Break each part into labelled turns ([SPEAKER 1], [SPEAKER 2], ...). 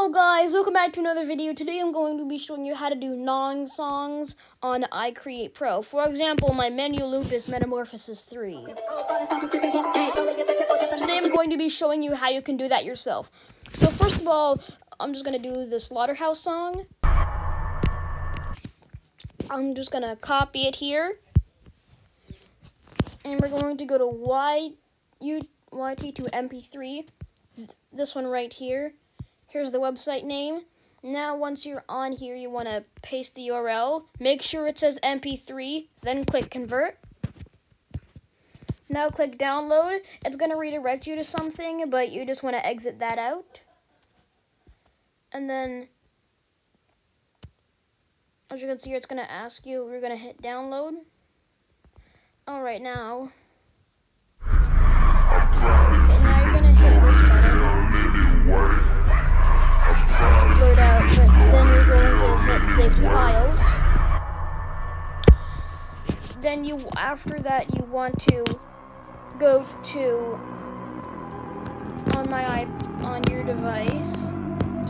[SPEAKER 1] Hello guys, welcome back to another video. Today I'm going to be showing you how to do non songs on iCreate Pro. For example, my menu loop is Metamorphosis 3. Today I'm going to be showing you how you can do that yourself. So first of all, I'm just going to do the Slaughterhouse song. I'm just going to copy it here. And we're going to go to Y, U, YT to MP3. This one right here. Here's the website name. Now, once you're on here, you want to paste the URL. Make sure it says MP3, then click Convert. Now click Download. It's going to redirect you to something, but you just want to exit that out. And then, as you can see here, it's going to ask you, we're going to hit Download. Alright, now. Then you, after that, you want to go to on my on your device.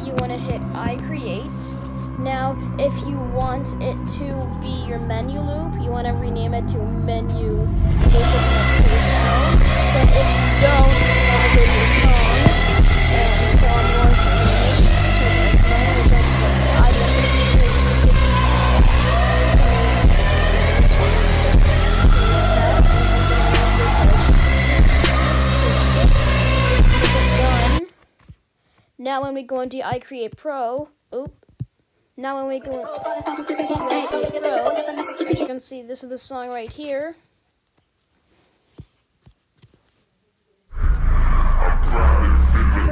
[SPEAKER 1] You want to hit I create Now, if you want it to be your menu loop, you want to rename it to menu. But if you don't, Now when we go into iCreate Pro, oop. Now when we go into iCreate Pro, as you can see, this is the song right here. After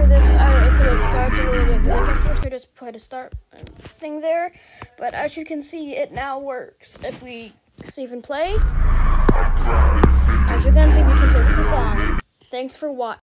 [SPEAKER 1] this, I could have started a little first. I just put a start thing there, but as you can see, it now works. If we save and play, as you can see, we can play the song. Thanks for watching.